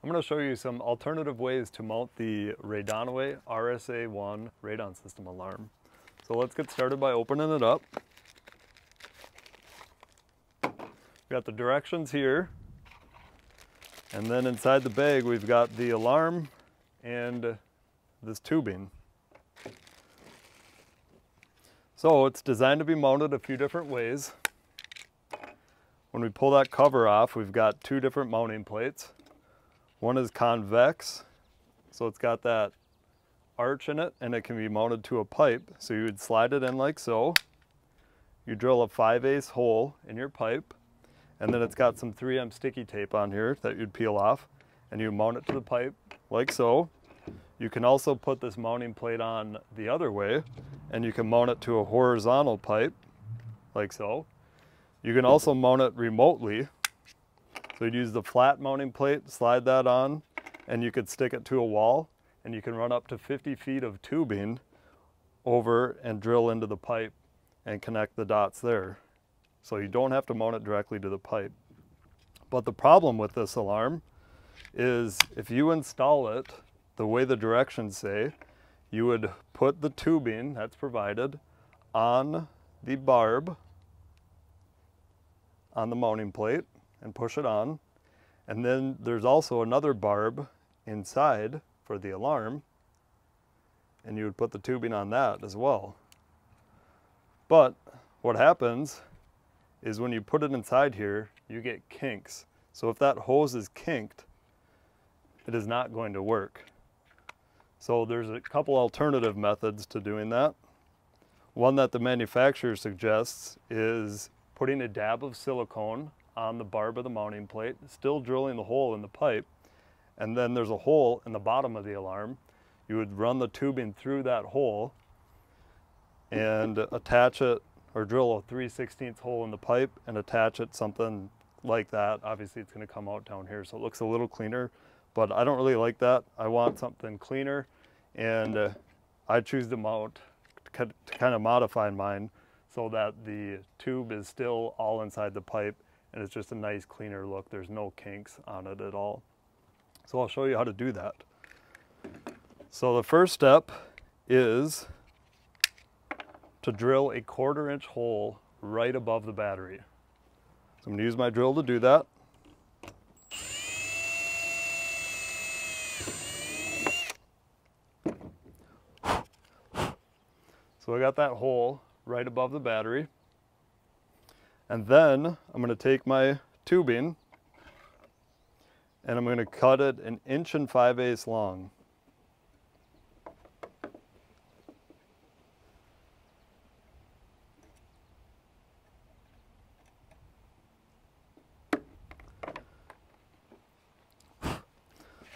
I'm going to show you some alternative ways to mount the RadonAway RSA1 radon system alarm. So let's get started by opening it up. We got the directions here. And then inside the bag we've got the alarm and this tubing. So it's designed to be mounted a few different ways. When we pull that cover off, we've got two different mounting plates. One is convex, so it's got that arch in it and it can be mounted to a pipe. So you would slide it in like so. You drill a 5 ace hole in your pipe and then it's got some 3M sticky tape on here that you'd peel off and you mount it to the pipe like so. You can also put this mounting plate on the other way and you can mount it to a horizontal pipe like so. You can also mount it remotely so you'd use the flat mounting plate, slide that on, and you could stick it to a wall, and you can run up to 50 feet of tubing over and drill into the pipe and connect the dots there. So you don't have to mount it directly to the pipe. But the problem with this alarm is if you install it the way the directions say, you would put the tubing that's provided on the barb on the mounting plate and push it on. And then there's also another barb inside for the alarm and you would put the tubing on that as well. But what happens is when you put it inside here, you get kinks. So if that hose is kinked, it is not going to work. So there's a couple alternative methods to doing that. One that the manufacturer suggests is putting a dab of silicone on the barb of the mounting plate, still drilling the hole in the pipe, and then there's a hole in the bottom of the alarm. You would run the tubing through that hole and attach it or drill a 3 16 hole in the pipe and attach it something like that. Obviously it's going to come out down here so it looks a little cleaner, but I don't really like that. I want something cleaner and uh, I choose to mount to kind of modify mine so that the tube is still all inside the pipe and it's just a nice cleaner look. There's no kinks on it at all. So I'll show you how to do that. So the first step is to drill a quarter inch hole right above the battery. So I'm gonna use my drill to do that. So I got that hole right above the battery. And then I'm going to take my tubing and I'm going to cut it an inch and 5 eighths long.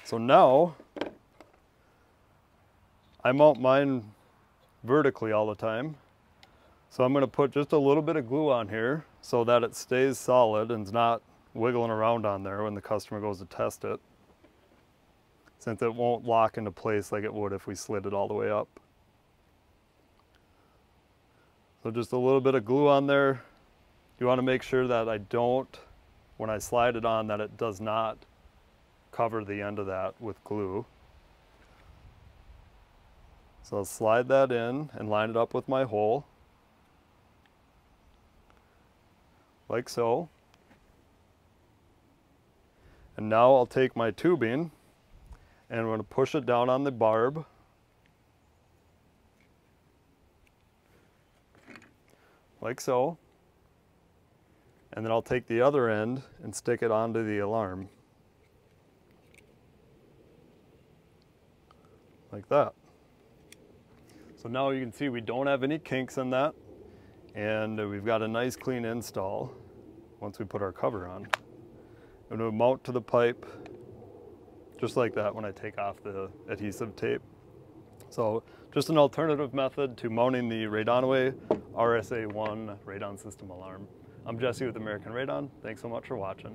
So now I mount mine vertically all the time. So I'm going to put just a little bit of glue on here so that it stays solid and is not wiggling around on there when the customer goes to test it since it won't lock into place like it would if we slid it all the way up. So just a little bit of glue on there. You want to make sure that I don't, when I slide it on, that it does not cover the end of that with glue. So I'll slide that in and line it up with my hole. Like so. And now I'll take my tubing and I'm going to push it down on the barb. Like so. And then I'll take the other end and stick it onto the alarm. Like that. So now you can see we don't have any kinks in that and we've got a nice clean install once we put our cover on. I'm to mount to the pipe just like that when I take off the adhesive tape. So just an alternative method to mounting the RadonAway RSA1 radon system alarm. I'm Jesse with American Radon. Thanks so much for watching.